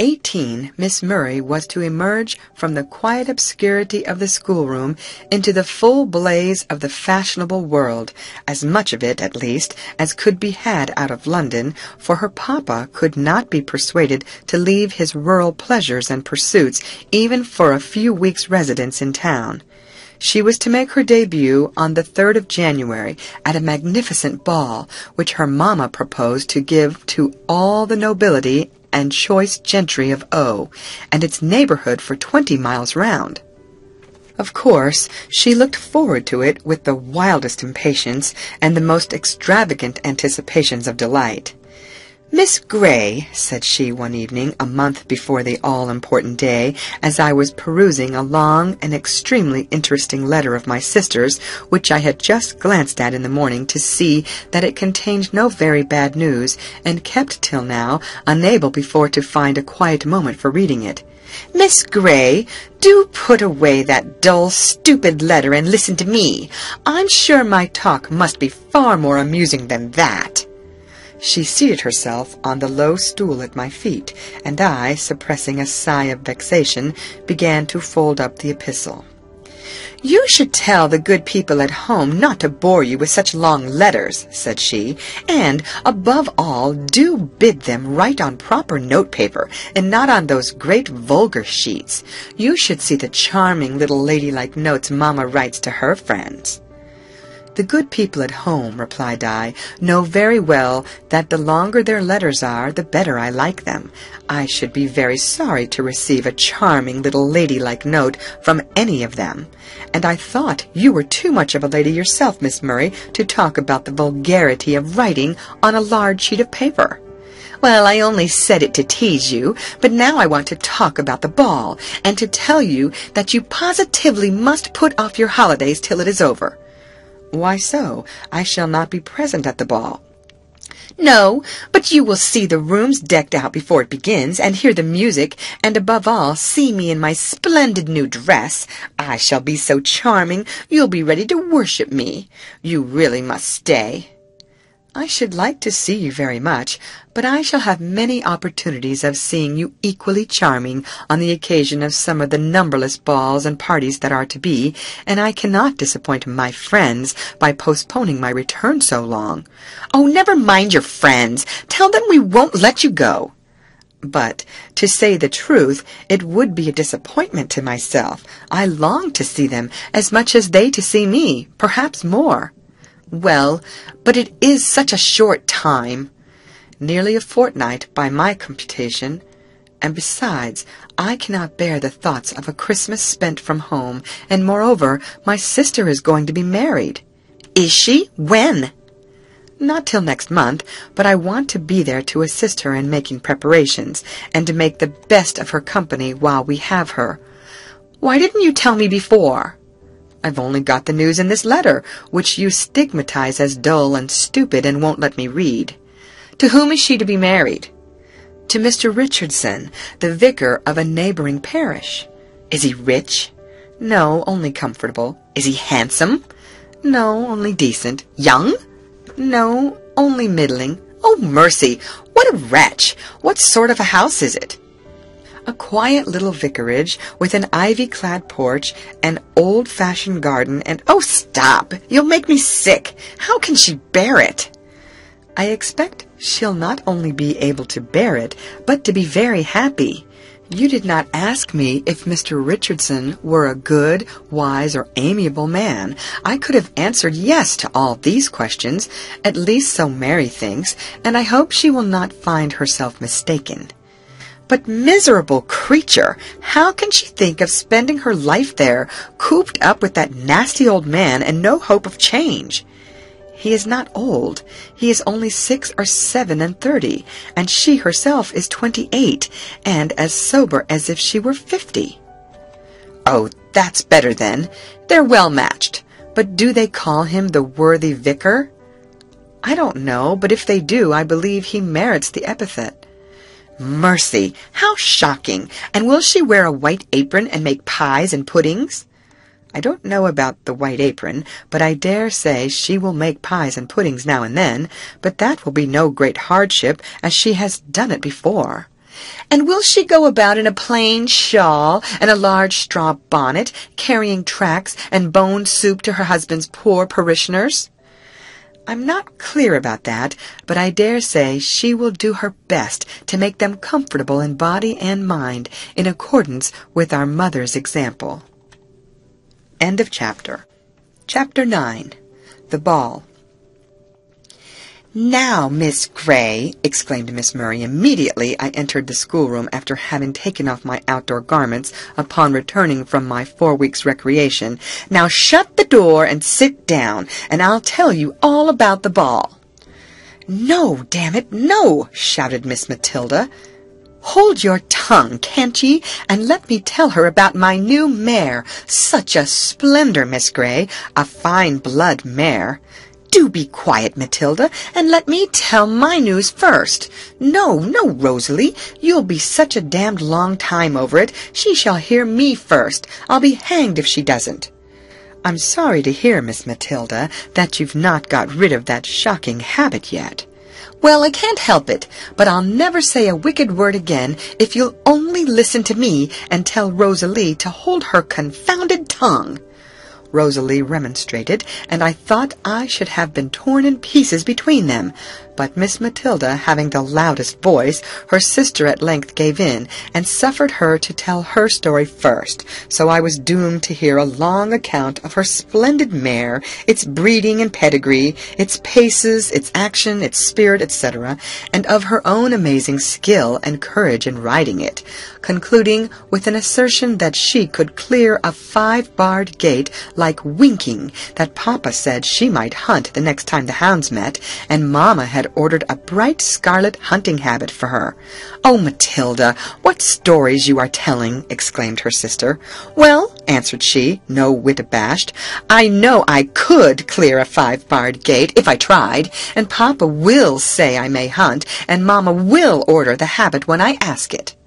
eighteen, Miss Murray was to emerge from the quiet obscurity of the schoolroom into the full blaze of the fashionable world, as much of it, at least, as could be had out of London, for her papa could not be persuaded to leave his rural pleasures and pursuits even for a few weeks' residence in town. She was to make her debut on the 3rd of January at a magnificent ball, which her mamma proposed to give to all the nobility and choice gentry of O, and its neighborhood for twenty miles round. Of course, she looked forward to it with the wildest impatience and the most extravagant anticipations of delight. Miss Grey, said she one evening, a month before the all-important day, as I was perusing a long and extremely interesting letter of my sister's, which I had just glanced at in the morning to see that it contained no very bad news, and kept till now, unable before to find a quiet moment for reading it. Miss Grey, do put away that dull, stupid letter and listen to me. I'm sure my talk must be far more amusing than that. She seated herself on the low stool at my feet, and I, suppressing a sigh of vexation, began to fold up the epistle. You should tell the good people at home not to bore you with such long letters, said she, and, above all, do bid them write on proper notepaper, and not on those great vulgar sheets. You should see the charming little ladylike notes mamma writes to her friends. The good people at home, replied I, know very well that the longer their letters are, the better I like them. I should be very sorry to receive a charming little ladylike note from any of them. And I thought you were too much of a lady yourself, Miss Murray, to talk about the vulgarity of writing on a large sheet of paper. Well, I only said it to tease you, but now I want to talk about the ball, and to tell you that you positively must put off your holidays till it is over. Why so? I shall not be present at the ball. No, but you will see the rooms decked out before it begins, and hear the music, and above all, see me in my splendid new dress. I shall be so charming, you'll be ready to worship me. You really must stay. I should like to see you very much, but I shall have many opportunities of seeing you equally charming on the occasion of some of the numberless balls and parties that are to be, and I cannot disappoint my friends by postponing my return so long. Oh, never mind your friends. Tell them we won't let you go. But, to say the truth, it would be a disappointment to myself. I long to see them as much as they to see me, perhaps more. Well, but it is such a short time. Nearly a fortnight, by my computation. And besides, I cannot bear the thoughts of a Christmas spent from home, and moreover, my sister is going to be married. Is she? When? Not till next month, but I want to be there to assist her in making preparations, and to make the best of her company while we have her. Why didn't you tell me before? I've only got the news in this letter, which you stigmatize as dull and stupid and won't let me read. To whom is she to be married? To Mr. Richardson, the vicar of a neighboring parish. Is he rich? No, only comfortable. Is he handsome? No, only decent. Young? No, only middling. Oh, mercy! What a wretch! What sort of a house is it? A quiet little vicarage with an ivy-clad porch, an old-fashioned garden, and... Oh, stop! You'll make me sick! How can she bear it? I expect she'll not only be able to bear it, but to be very happy. You did not ask me if Mr. Richardson were a good, wise, or amiable man. I could have answered yes to all these questions, at least so Mary thinks, and I hope she will not find herself mistaken. But miserable creature! How can she think of spending her life there, cooped up with that nasty old man and no hope of change? He is not old. He is only six or seven and thirty, and she herself is twenty-eight, and as sober as if she were fifty. Oh, that's better then. They're well matched. But do they call him the worthy vicar? I don't know, but if they do, I believe he merits the epithet. Mercy! How shocking! And will she wear a white apron and make pies and puddings? I don't know about the white apron, but I dare say she will make pies and puddings now and then, but that will be no great hardship, as she has done it before. And will she go about in a plain shawl and a large straw bonnet, carrying tracts and bone soup to her husband's poor parishioners? I'm not clear about that, but I dare say she will do her best to make them comfortable in body and mind in accordance with our mother's example. End of chapter. Chapter 9 The Ball. Now, Miss Grey, exclaimed Miss Murray immediately I entered the schoolroom after having taken off my outdoor garments upon returning from my four weeks' recreation. Now shut the door and sit down, and I'll tell you all about the ball. No, damn it, no, shouted Miss Matilda. Hold your tongue, can't ye, and let me tell her about my new mare. Such a splendor, Miss Grey, a fine blood mare. Do be quiet, Matilda, and let me tell my news first. No, no, Rosalie, you'll be such a damned long time over it. She shall hear me first. I'll be hanged if she doesn't. I'm sorry to hear, Miss Matilda, that you've not got rid of that shocking habit yet. Well, I can't help it, but I'll never say a wicked word again if you'll only listen to me and tell Rosalie to hold her confounded tongue. Rosalie remonstrated, and I thought I should have been torn in pieces between them. But Miss Matilda having the loudest voice, her sister at length gave in, and suffered her to tell her story first, so I was doomed to hear a long account of her splendid mare, its breeding and pedigree, its paces, its action, its spirit, etc., and of her own amazing skill and courage in riding it, concluding with an assertion that she could clear a five-barred gate like winking, that Papa said she might hunt the next time the hounds met, and Mamma had ordered a bright scarlet hunting habit for her. Oh, Matilda, what stories you are telling! exclaimed her sister. Well, answered she, no whit abashed, I know I could clear a five-barred gate if I tried, and Papa will say I may hunt, and Mamma will order the habit when I ask it.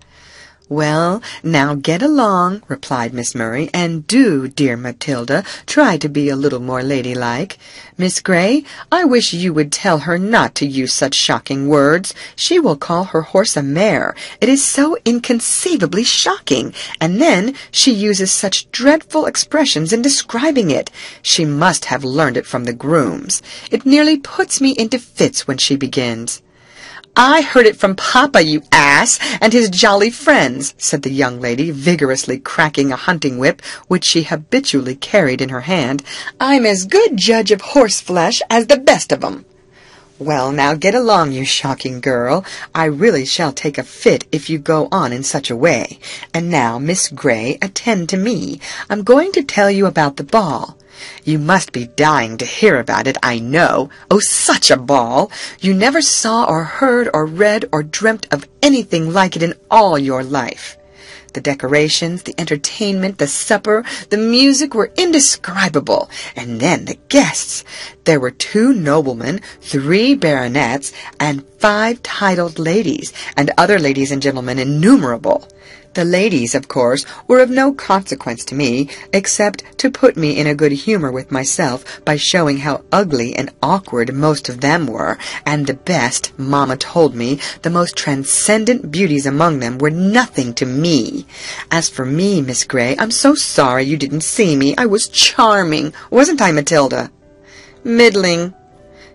Well, now get along, replied Miss Murray, and do, dear Matilda, try to be a little more ladylike. Miss Grey, I wish you would tell her not to use such shocking words. She will call her horse a mare. It is so inconceivably shocking. And then she uses such dreadful expressions in describing it. She must have learned it from the grooms. It nearly puts me into fits when she begins. I heard it from Papa, you ass, and his jolly friends, said the young lady, vigorously cracking a hunting whip which she habitually carried in her hand. I'm as good judge of horseflesh as the best of 'em. Well, now get along, you shocking girl. I really shall take a fit if you go on in such a way. And now, Miss Grey, attend to me. I'm going to tell you about the ball. You must be dying to hear about it, I know. Oh, such a ball! You never saw or heard or read or dreamt of anything like it in all your life. The decorations, the entertainment, the supper, the music were indescribable. And then the guests. There were two noblemen, three baronets, and five titled ladies, and other ladies and gentlemen innumerable. The ladies, of course, were of no consequence to me, except to put me in a good humour with myself by showing how ugly and awkward most of them were, and the best, Mamma told me, the most transcendent beauties among them were nothing to me. As for me, Miss Grey, I'm so sorry you didn't see me. I was charming, wasn't I, Matilda? Middling,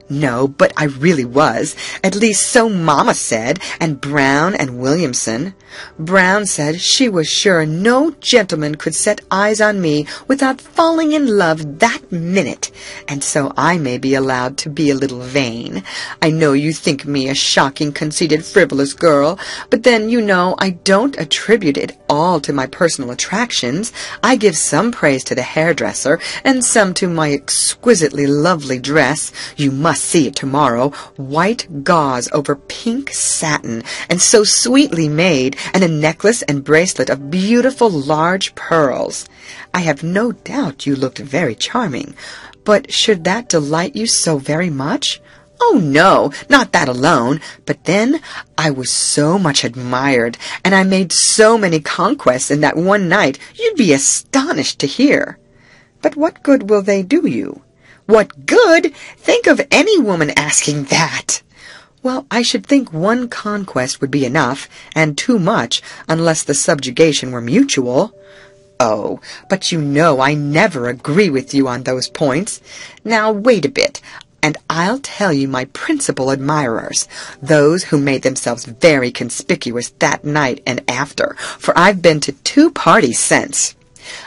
no, but I really was. At least so Mamma said, and Brown and Williamson. Brown said she was sure no gentleman could set eyes on me without falling in love that minute, and so I may be allowed to be a little vain. I know you think me a shocking, conceited, frivolous girl, but then, you know, I don't attribute it all to my personal attractions. I give some praise to the hairdresser, and some to my exquisitely lovely dress. You must must see it tomorrow. White gauze over pink satin, and so sweetly made, and a necklace and bracelet of beautiful large pearls. I have no doubt you looked very charming, but should that delight you so very much? Oh, no, not that alone. But then I was so much admired, and I made so many conquests in that one night, you'd be astonished to hear. But what good will they do you? What good? Think of any woman asking that! Well, I should think one conquest would be enough, and too much, unless the subjugation were mutual. Oh, but you know I never agree with you on those points. Now, wait a bit, and I'll tell you my principal admirers, those who made themselves very conspicuous that night and after, for I've been to two parties since.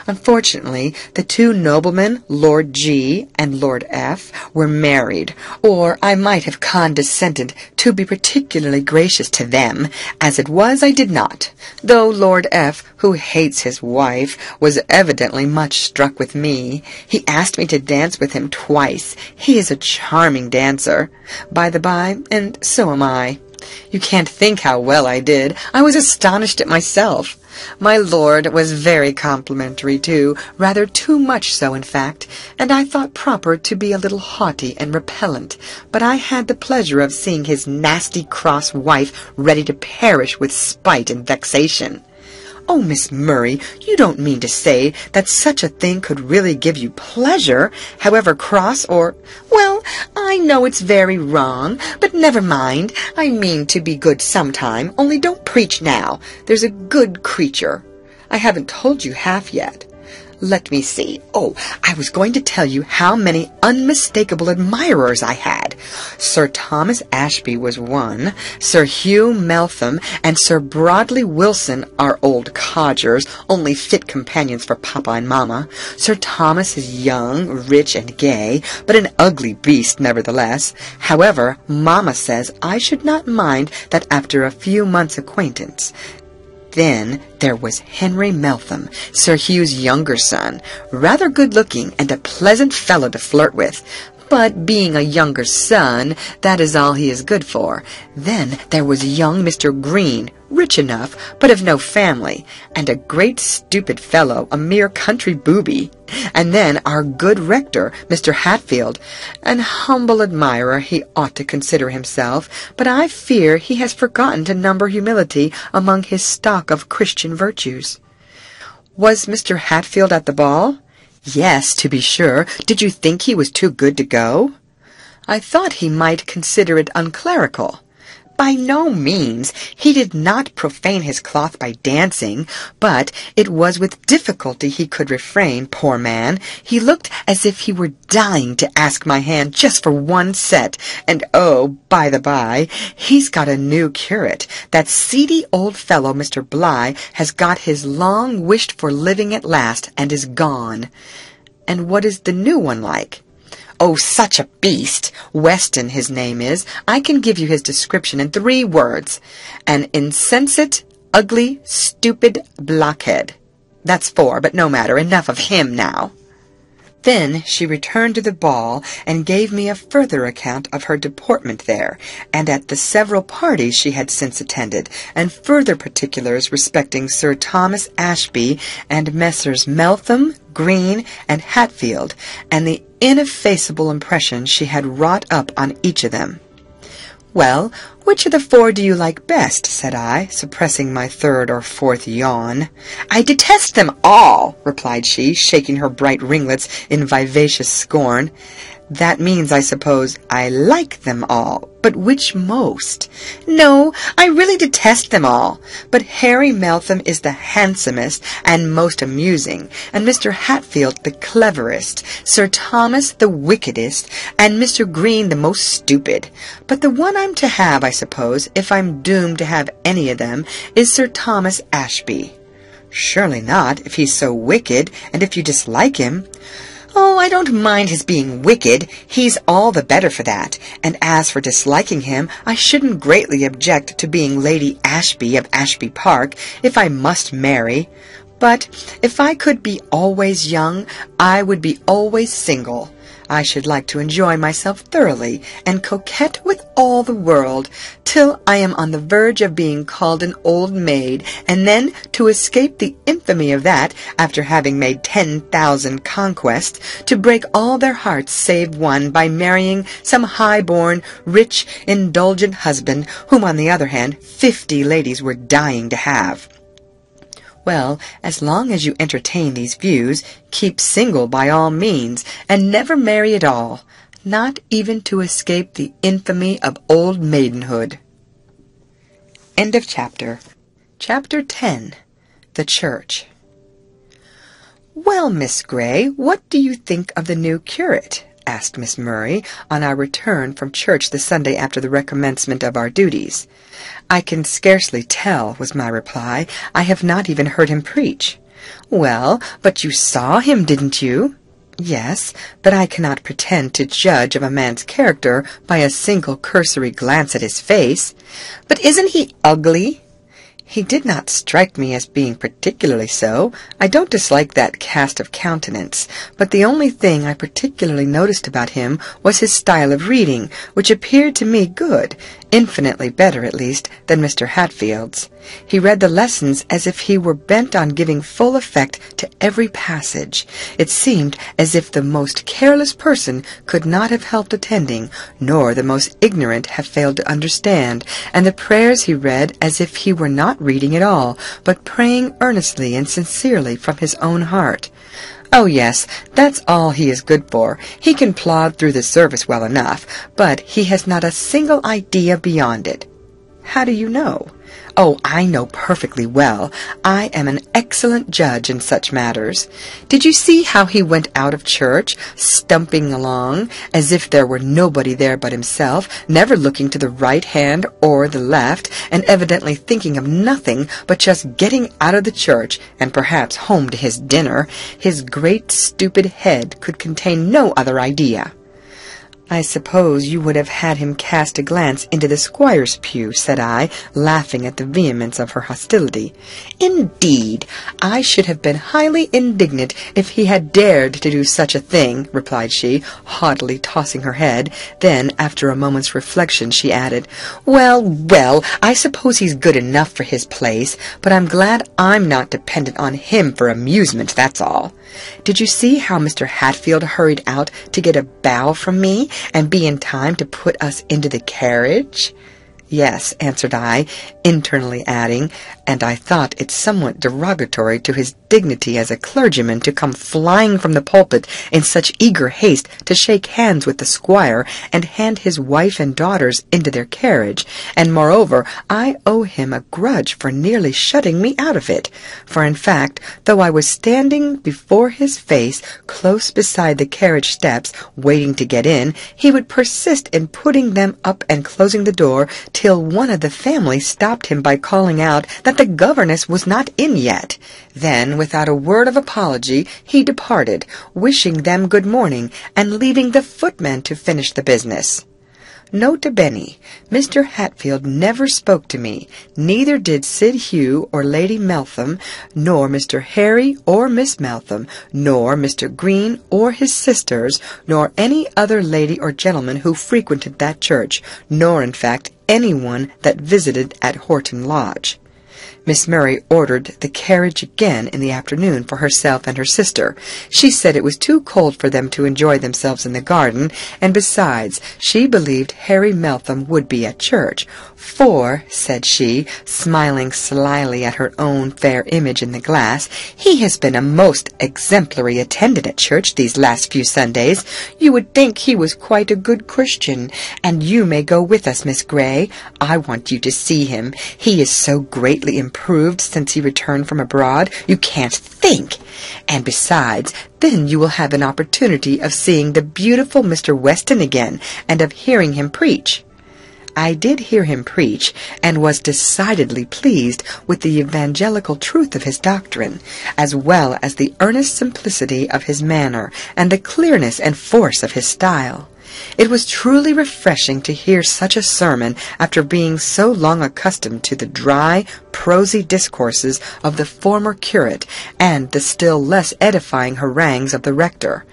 Unfortunately, the two noblemen, Lord G and Lord F, were married, or I might have condescended to be particularly gracious to them. As it was, I did not, though Lord F, who hates his wife, was evidently much struck with me. He asked me to dance with him twice. He is a charming dancer, by the by, and so am I. You can't think how well I did. I was astonished at myself. My lord was very complimentary, too, rather too much so, in fact, and I thought proper to be a little haughty and repellent, but I had the pleasure of seeing his nasty cross wife ready to perish with spite and vexation. Oh, Miss Murray, you don't mean to say that such a thing could really give you pleasure, however cross or... Well, I know it's very wrong, but never mind. I mean to be good sometime, only don't preach now. There's a good creature. I haven't told you half yet. Let me see. Oh, I was going to tell you how many unmistakable admirers I had. Sir Thomas Ashby was one, Sir Hugh Meltham, and Sir Broadley Wilson are old codgers, only fit companions for Papa and Mamma. Sir Thomas is young, rich, and gay, but an ugly beast nevertheless. However, Mamma says I should not mind that after a few months' acquaintance. Then there was Henry Meltham, Sir Hugh's younger son, rather good-looking and a pleasant fellow to flirt with. But being a younger son, that is all he is good for. Then there was young Mr. Green, rich enough, but of no family, and a great stupid fellow, a mere country booby. And then our good rector, Mr. Hatfield, an humble admirer he ought to consider himself, but I fear he has forgotten to number humility among his stock of Christian virtues. Was Mr. Hatfield at the ball? Yes, to be sure. Did you think he was too good to go? I thought he might consider it unclerical. By no means. He did not profane his cloth by dancing, but it was with difficulty he could refrain, poor man. He looked as if he were dying to ask my hand just for one set. And oh, by the by, he's got a new curate. That seedy old fellow, Mr. Bligh, has got his long-wished-for living at last, and is gone. And what is the new one like? Oh, such a beast! Weston, his name is. I can give you his description in three words. An insensate, ugly, stupid blockhead. That's four, but no matter. Enough of him now. Then she returned to the ball and gave me a further account of her deportment there, and at the several parties she had since attended, and further particulars respecting Sir Thomas Ashby and Messrs. Meltham, Green, and Hatfield, and the ineffaceable impression she had wrought up on each of them. Well, which of the four do you like best? said I, suppressing my third or fourth yawn. I detest them all, replied she, shaking her bright ringlets in vivacious scorn. That means, I suppose, I like them all. But which most? No, I really detest them all. But Harry Meltham is the handsomest and most amusing, and Mr. Hatfield the cleverest, Sir Thomas the wickedest, and Mr. Green the most stupid. But the one I'm to have, I suppose, if I'm doomed to have any of them, is Sir Thomas Ashby. Surely not, if he's so wicked, and if you dislike him. Oh, I don't mind his being wicked. He's all the better for that. And as for disliking him, I shouldn't greatly object to being Lady Ashby of Ashby Park, if I must marry. But if I could be always young, I would be always single. I should like to enjoy myself thoroughly and coquette with all the world till I am on the verge of being called an old maid, and then to escape the infamy of that, after having made ten thousand conquests, to break all their hearts save one by marrying some high-born, rich, indulgent husband, whom on the other hand fifty ladies were dying to have. Well, as long as you entertain these views, keep single by all means, and never marry at all. not even to escape the infamy of old maidenhood. End of chapter. Chapter 10 The Church. Well, Miss Grey, what do you think of the new curate? Asked Miss Murray on our return from church the Sunday after the recommencement of our duties. I can scarcely tell, was my reply. I have not even heard him preach. Well, but you saw him, didn't you? Yes, but I cannot pretend to judge of a man's character by a single cursory glance at his face. But isn't he ugly? He did not strike me as being particularly so. I don't dislike that cast of countenance, but the only thing I particularly noticed about him was his style of reading, which appeared to me good, infinitely better, at least, than Mr. Hatfield's. He read the lessons as if he were bent on giving full effect to every passage. It seemed as if the most careless person could not have helped attending, nor the most ignorant have failed to understand, and the prayers he read as if he were not reading at all, but praying earnestly and sincerely from his own heart. Oh, yes, that's all he is good for. He can plod through the service well enough, but he has not a single idea beyond it. How do you know? Oh, I know perfectly well. I am an excellent judge in such matters. Did you see how he went out of church, stumping along, as if there were nobody there but himself, never looking to the right hand or the left, and evidently thinking of nothing but just getting out of the church, and perhaps home to his dinner? His great stupid head could contain no other idea. I suppose you would have had him cast a glance into the squire's pew, said I, laughing at the vehemence of her hostility. Indeed, I should have been highly indignant if he had dared to do such a thing, replied she, haughtily tossing her head. Then, after a moment's reflection, she added, Well, well, I suppose he's good enough for his place, but I'm glad I'm not dependent on him for amusement, that's all. Did you see how Mr. Hatfield hurried out to get a bow from me? and be in time to put us into the carriage? Yes, answered I, internally adding, and I thought it somewhat derogatory to his dignity as a clergyman to come flying from the pulpit in such eager haste to shake hands with the squire and hand his wife and daughters into their carriage, and moreover I owe him a grudge for nearly shutting me out of it, for in fact, though I was standing before his face close beside the carriage steps, waiting to get in, he would persist in putting them up and closing the door till one of the family stopped him by calling out that the governess was not in yet. Then, without a word of apology, he departed, wishing them good morning, and leaving the footman to finish the business. Nota bene, Mr. Hatfield never spoke to me, neither did Sir Hugh or Lady Meltham, nor Mr. Harry or Miss Meltham, nor Mr. Green or his sisters, nor any other lady or gentleman who frequented that church, nor, in fact, anyone that visited at Horton Lodge. Miss Murray ordered the carriage again in the afternoon for herself and her sister. She said it was too cold for them to enjoy themselves in the garden, and besides, she believed Harry Meltham would be at church. For, said she, smiling slyly at her own fair image in the glass, he has been a most exemplary attendant at church these last few Sundays. You would think he was quite a good Christian, and you may go with us, Miss Grey. I want you to see him. He is so greatly improved since he returned from abroad, you can't think. And besides, then you will have an opportunity of seeing the beautiful Mr. Weston again, and of hearing him preach. I did hear him preach, and was decidedly pleased with the evangelical truth of his doctrine, as well as the earnest simplicity of his manner, and the clearness and force of his style. It was truly refreshing to hear such a sermon after being so long accustomed to the dry, prosy discourses of the former curate and the still less edifying harangues of the rector.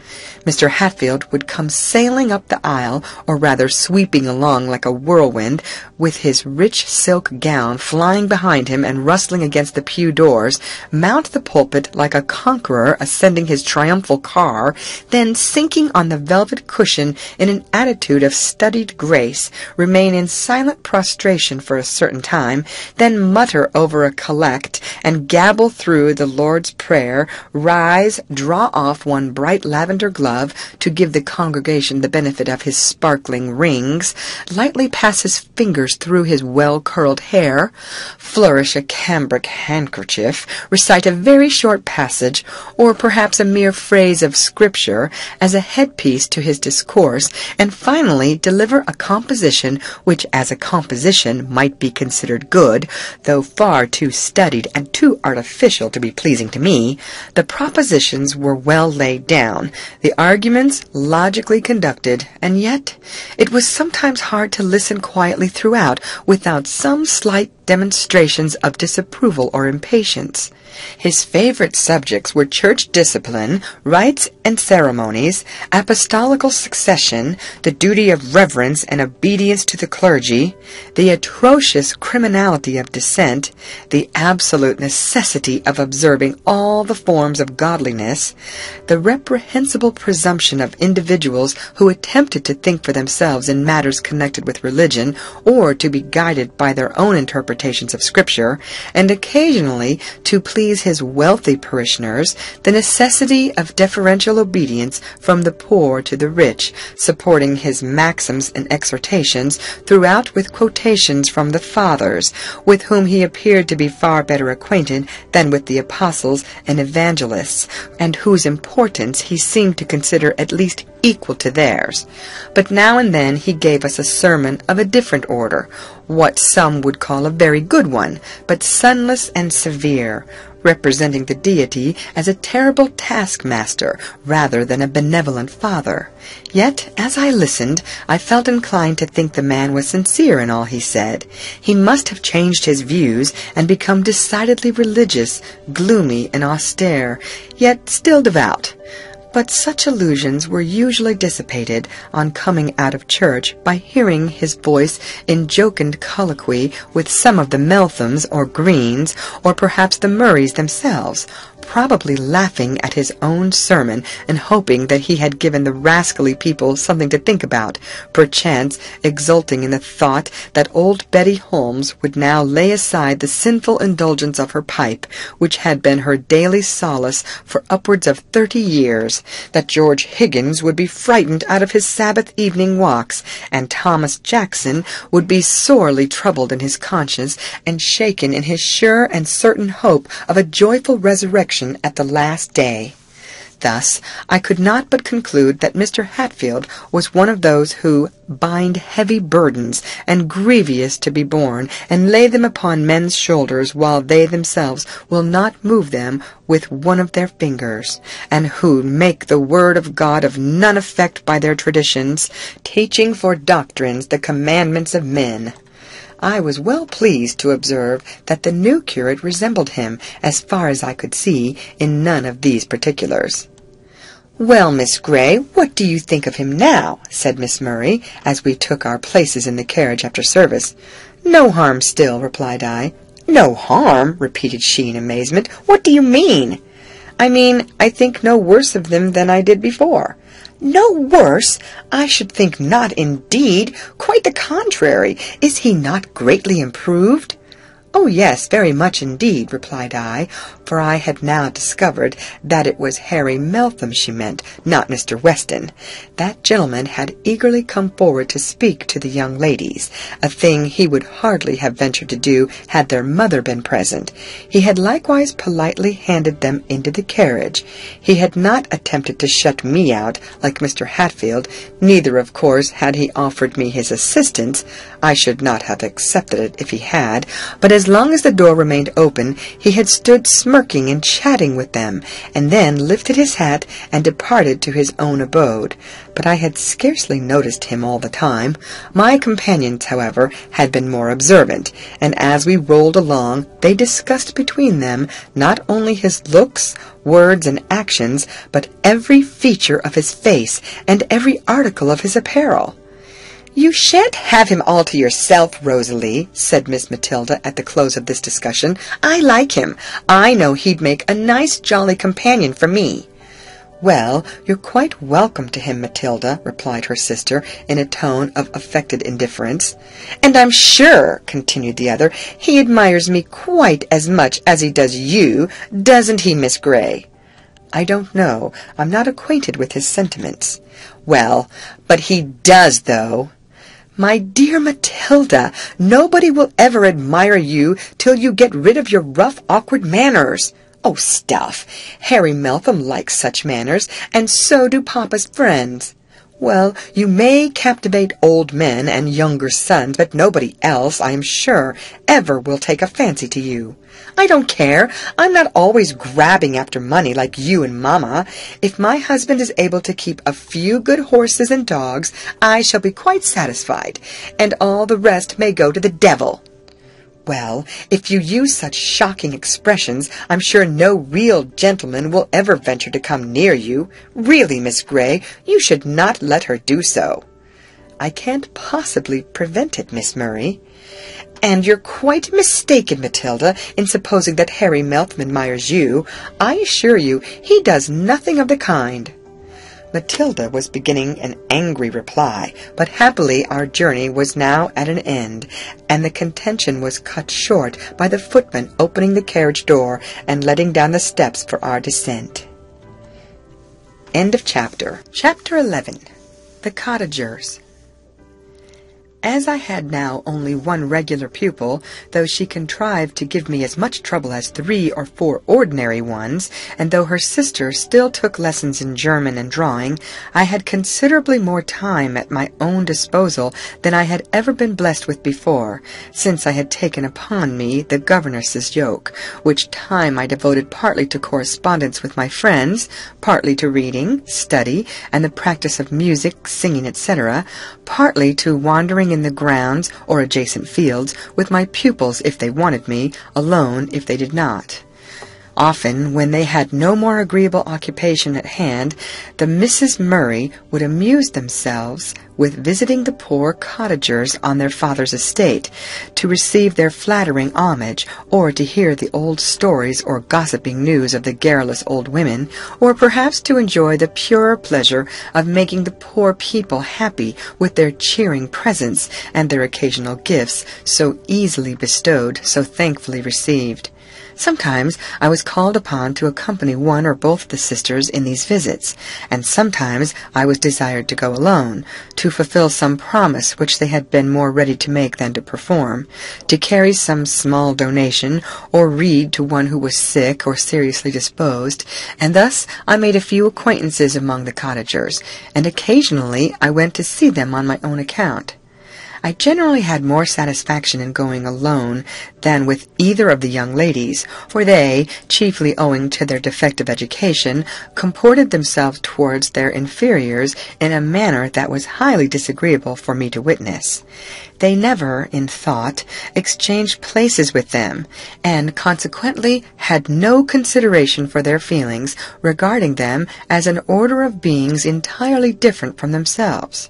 Mr. Hatfield would come sailing up the aisle, or rather sweeping along like a whirlwind, with his rich silk gown flying behind him and rustling against the pew doors, mount the pulpit like a conqueror ascending his triumphal car, then sinking on the velvet cushion in an attitude of studied grace, remain in silent prostration for a certain time, then mutter over a collect and gabble through the Lord's Prayer, rise, draw off one bright lavender glove to give the congregation the benefit of his sparkling rings, lightly pass his fingers through his well-curled hair, flourish a cambric handkerchief, recite a very short passage, or perhaps a mere phrase of Scripture as a headpiece to his discourse, and finally deliver a composition which as a composition might be considered good, though far too studied and too artificial to be pleasing to me, the propositions were well laid down, the arguments logically conducted, and yet it was sometimes hard to listen quietly throughout without some slight demonstrations of disapproval or impatience. His favorite subjects were church discipline, rites and ceremonies, apostolical succession, the duty of reverence and obedience to the clergy, the atrocious criminality of dissent, the absolute necessity of observing all the forms of godliness, the reprehensible presumption of individuals who attempted to think for themselves in matters connected with religion, or to be guided by their own interpretations of Scripture, and occasionally to please his wealthy parishioners the necessity of deferential obedience from the poor to the rich, supporting his maxims and exhortations throughout with quotations from the Fathers, with whom he appeared to be far better acquainted than with the apostles and evangelists, and whose importance he seemed to consider at least equal to theirs. But now and then he gave us a sermon of a different order, what some would call a very good one, but sunless and severe, representing the deity as a terrible taskmaster rather than a benevolent father. Yet, as I listened, I felt inclined to think the man was sincere in all he said. He must have changed his views and become decidedly religious, gloomy and austere, yet still devout. But such illusions were usually dissipated on coming out of church by hearing his voice in jocund colloquy with some of the Melthams or Greens, or perhaps the Murrays themselves, probably laughing at his own sermon and hoping that he had given the rascally people something to think about, perchance exulting in the thought that old Betty Holmes would now lay aside the sinful indulgence of her pipe, which had been her daily solace for upwards of thirty years, that George Higgins would be frightened out of his Sabbath evening walks, and Thomas Jackson would be sorely troubled in his conscience and shaken in his sure and certain hope of a joyful resurrection at the last day. Thus, I could not but conclude that Mr. Hatfield was one of those who bind heavy burdens and grievous to be borne, and lay them upon men's shoulders while they themselves will not move them with one of their fingers, and who make the word of God of none effect by their traditions, teaching for doctrines the commandments of men. I was well pleased to observe that the new curate resembled him, as far as I could see, in none of these particulars. "Well, Miss Grey, what do you think of him now?" said Miss Murray, as we took our places in the carriage after service. "No harm still," replied I. "No harm!" repeated she in amazement. "What do you mean?" "I mean, I think no worse of them than I did before. No worse! I should think not, indeed. Quite the contrary. Is he not greatly improved? "Oh, yes, very much indeed," replied I, for I had now discovered that it was Harry Meltham she meant, not Mr. Weston. That gentleman had eagerly come forward to speak to the young ladies, a thing he would hardly have ventured to do had their mother been present. He had likewise politely handed them into the carriage. He had not attempted to shut me out, like Mr. Hatfield, neither, of course, had he offered me his assistance. I should not have accepted it if he had, but as long as the door remained open, he had stood smirking and chatting with them, and then lifted his hat and departed to his own abode. But I had scarcely noticed him all the time. My companions, however, had been more observant, and as we rolled along, they discussed between them not only his looks, words, and actions, but every feature of his face and every article of his apparel. "You shan't have him all to yourself, Rosalie," said Miss Matilda at the close of this discussion. "I like him. I know he'd make a nice jolly companion for me." Well, you're quite welcome to him, Matilda, replied her sister in a tone of affected indifference. And I'm sure, continued the other, he admires me quite as much as he does you, doesn't he, Miss Grey? I don't know. I'm not acquainted with his sentiments. Well, but he does, though. My dear Matilda, nobody will ever admire you till you get rid of your rough, awkward manners. Oh, stuff! Harry Meltham likes such manners, and so do Papa's friends. Well, you may captivate old men and younger sons, but nobody else, I am sure, ever will take a fancy to you. I don't care. I'm not always grabbing after money like you and Mamma. If my husband is able to keep a few good horses and dogs, I shall be quite satisfied, and all the rest may go to the devil. Well, if you use such shocking expressions, I'm sure no real gentleman will ever venture to come near you. Really, Miss Grey, you should not let her do so. I can't possibly prevent it, Miss Murray. And you're quite mistaken, Matilda, in supposing that Harry Meltham admires you. I assure you he does nothing of the kind. Matilda was beginning an angry reply, but happily our journey was now at an end, and the contention was cut short by the footman opening the carriage door and letting down the steps for our descent. End of chapter. Chapter 11. The Cottagers. As I had now only one regular pupil, though she contrived to give me as much trouble as three or four ordinary ones, and though her sister still took lessons in German and drawing, I had considerably more time at my own disposal than I had ever been blessed with before, since I had taken upon me the governess's yoke, which time I devoted partly to correspondence with my friends, partly to reading, study, and the practice of music, singing, etc., partly to wandering in the grounds or adjacent fields with my pupils if they wanted me, alone if they did not. Often, when they had no more agreeable occupation at hand, the Misses Murray would amuse themselves with visiting the poor cottagers on their father's estate, to receive their flattering homage, or to hear the old stories or gossiping news of the garrulous old women, or perhaps to enjoy the purer pleasure of making the poor people happy with their cheering presents and their occasional gifts, so easily bestowed, so thankfully received. Sometimes I was called upon to accompany one or both the sisters in these visits, and sometimes I was desired to go alone, to fulfill some promise which they had been more ready to make than to perform, to carry some small donation, or read to one who was sick or seriously disposed, and thus I made a few acquaintances among the cottagers, and occasionally I went to see them on my own account. I generally had more satisfaction in going alone than with either of the young ladies, for they, chiefly owing to their defective education, comported themselves towards their inferiors in a manner that was highly disagreeable for me to witness. They never, in thought, exchanged places with them, and consequently had no consideration for their feelings, regarding them as an order of beings entirely different from themselves.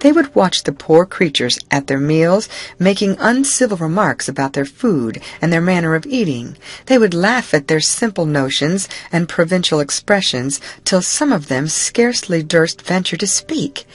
They would watch the poor creatures at their meals, making uncivil remarks about their food and their manner of eating. They would laugh at their simple notions and provincial expressions till some of them scarcely durst venture to speak.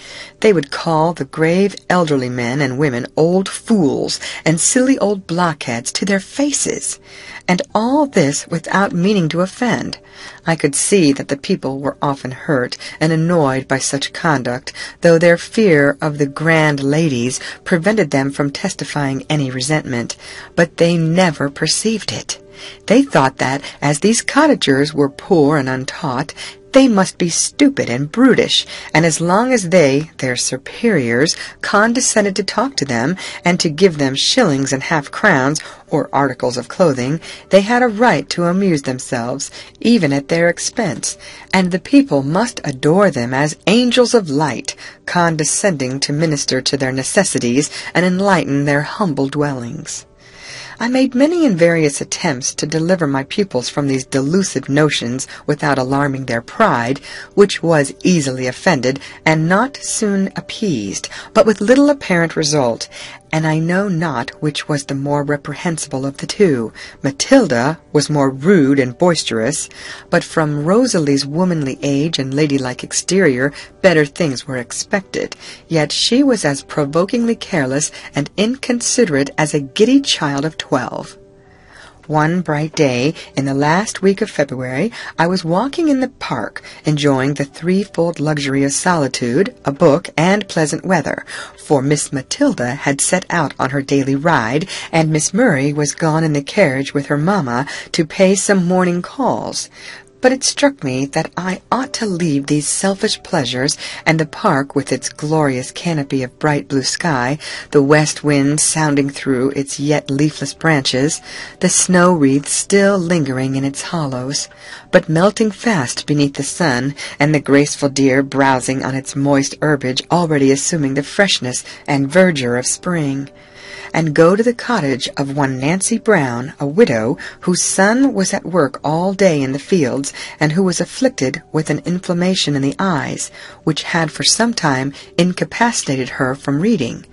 They would call the grave elderly men and women old fools and silly old blockheads to their faces. And all this without meaning to offend. I could see that the people were often hurt and annoyed by such conduct, though their fear of the grand ladies prevented them from testifying any resentment, but they never perceived it. They thought that, as these cottagers were poor and untaught, they must be stupid and brutish, and as long as they, their superiors, condescended to talk to them, and to give them shillings and half crowns, or articles of clothing, they had a right to amuse themselves, even at their expense, and the people must adore them as angels of light, condescending to minister to their necessities and enlighten their humble dwellings. I made many and various attempts to deliver my pupils from these delusive notions without alarming their pride, which was easily offended and not soon appeased, but with little apparent result, and I know not which was the more reprehensible of the two. Matilda was more rude and boisterous, but from Rosalie's womanly age and ladylike exterior better things were expected. Yet she was as provokingly careless and inconsiderate as a giddy child of twelve. One bright day in the last week of February, I was walking in the park, enjoying the threefold luxury of solitude, a book, and pleasant weather, for Miss Matilda had set out on her daily ride, and Miss Murray was gone in the carriage with her mamma to pay some morning calls. But it struck me that I ought to leave these selfish pleasures and the park with its glorious canopy of bright blue sky, the west wind sounding through its yet leafless branches, the snow wreath still lingering in its hollows, but melting fast beneath the sun, and the graceful deer browsing on its moist herbage already assuming the freshness and verdure of spring and go to the cottage of one Nancy Brown, a widow, whose son was at work all day in the fields, and who was afflicted with an inflammation in the eyes, which had for some time incapacitated her from reading.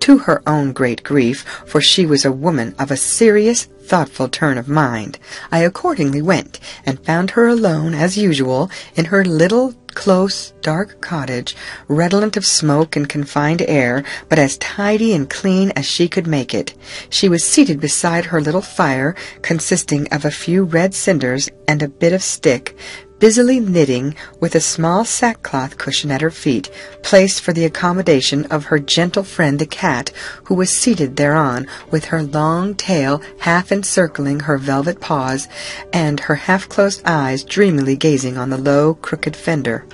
To her own great grief, for she was a woman of a serious, thoughtful turn of mind, I accordingly went, and found her alone, as usual, in her little close, dark cottage, redolent of smoke and confined air, but as tidy and clean as she could make it. She was seated beside her little fire, consisting of a few red cinders and a bit of stick, busily knitting with a small sackcloth cushion at her feet, placed for the accommodation of her gentle friend the cat, who was seated thereon, with her long tail half encircling her velvet paws, and her half-closed eyes dreamily gazing on the low, crooked fender.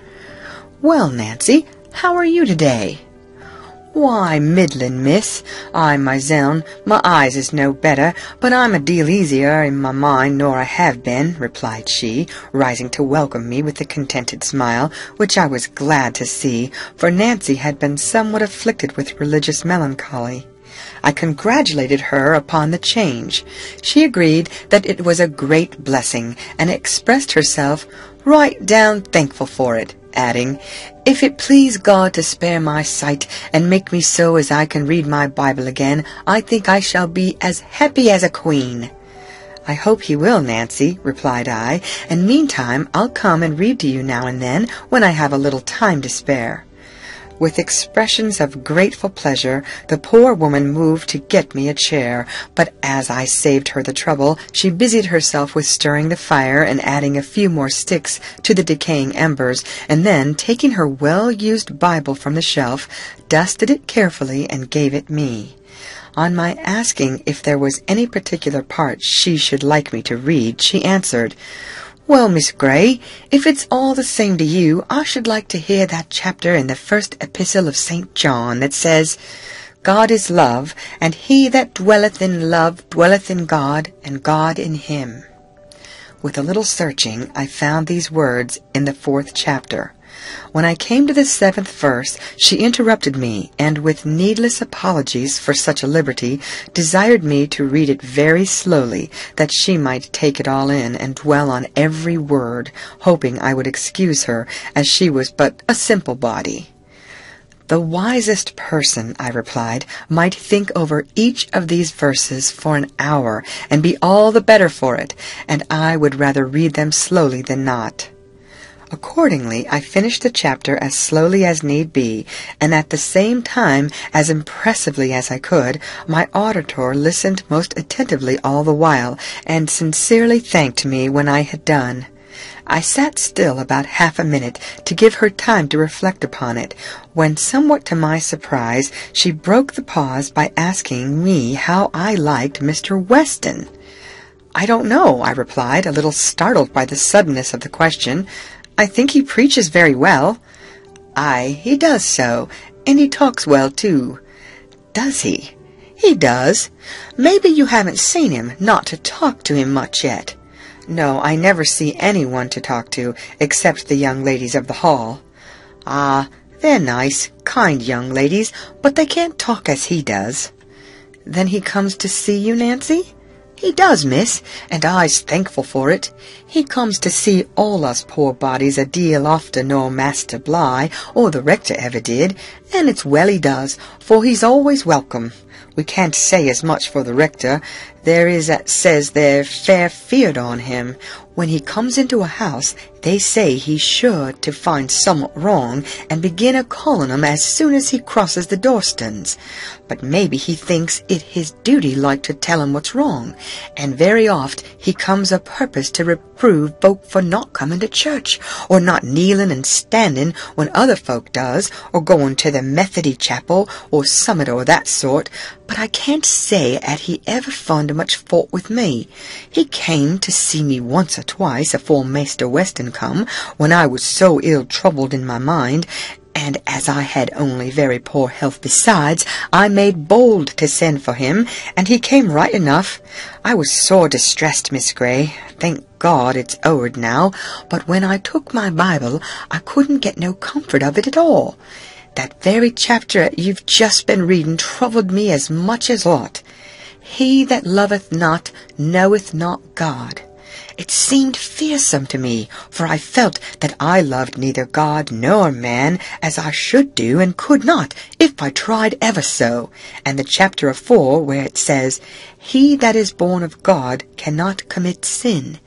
"Well, Nancy, how are you today?" "Why, middlin', miss. I myseln, my eyes is no better, but I'm a deal easier in my mind nor I have been," replied she, rising to welcome me with a contented smile, which I was glad to see, for Nancy had been somewhat afflicted with religious melancholy. I congratulated her upon the change. She agreed that it was a great blessing, and expressed herself right down thankful for it adding, If it please God to spare my sight and make me so as I can read my Bible again, I think I shall be as happy as a queen. I hope he will, Nancy, replied I, and meantime I'll come and read to you now and then when I have a little time to spare. With expressions of grateful pleasure, the poor woman moved to get me a chair, but as I saved her the trouble, she busied herself with stirring the fire and adding a few more sticks to the decaying embers, and then, taking her well-used Bible from the shelf, dusted it carefully and gave it me. On my asking if there was any particular part she should like me to read, she answered, well, Miss Grey, if it's all the same to you, I should like to hear that chapter in the first epistle of St. John that says, God is love, and he that dwelleth in love dwelleth in God, and God in him. With a little searching, I found these words in the fourth chapter. When I came to the seventh verse, she interrupted me, and with needless apologies for such a liberty, desired me to read it very slowly, that she might take it all in, and dwell on every word, hoping I would excuse her, as she was but a simple body. The wisest person, I replied, might think over each of these verses for an hour, and be all the better for it, and I would rather read them slowly than not. Accordingly, I finished the chapter as slowly as need be, and at the same time as impressively as I could. My auditor listened most attentively all the while, and sincerely thanked me when I had done. I sat still about half a minute to give her time to reflect upon it, when, somewhat to my surprise, she broke the pause by asking me how I liked Mr. Weston. I don't know, I replied, a little startled by the suddenness of the question. I think he preaches very well. Ay, he does so, and he talks well, too. Does he? He does. Maybe you haven't seen him, not to talk to him much yet. No, I never see anyone to talk to, except the young ladies of the hall. Ah, they're nice, kind young ladies, but they can't talk as he does. Then he comes to see you, Nancy? He does, miss, and I's thankful for it. He comes to see all us poor bodies a deal ofter nor Master Bligh or the rector ever did, and it's well he does, for he's always welcome. We can't say as much for the rector. There is that says they're fair feared on him. When he comes into a house, they say he's sure to find somewhat wrong and begin a calling 'em as soon as he crosses the doorstones. But maybe he thinks it his duty like to tell 'em what's wrong, and very oft he comes a purpose to reprove folk for not coming to church, or not kneeling and standing when other folk does, or going to the Methody chapel, or summit or that sort. But I can't say 'at he ever found much fault with me. He came to see me once or twice afore Master Weston come, when I was so ill troubled in my mind, and as I had only very poor health besides, I made bold to send for him, and he came right enough. I was sore distressed, Miss Grey. Thank God it's o'er now, but when I took my Bible, I couldn't get no comfort of it at all. That very chapter you've just been reading troubled me as much as aught. He that loveth not knoweth not God. It seemed fearsome to me, for I felt that I loved neither God nor man as I should do, and could not, if I tried ever so. And the chapter afore, where it says, He that is born of God cannot commit sin